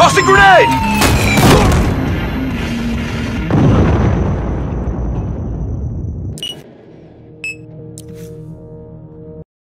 Tossing grenade!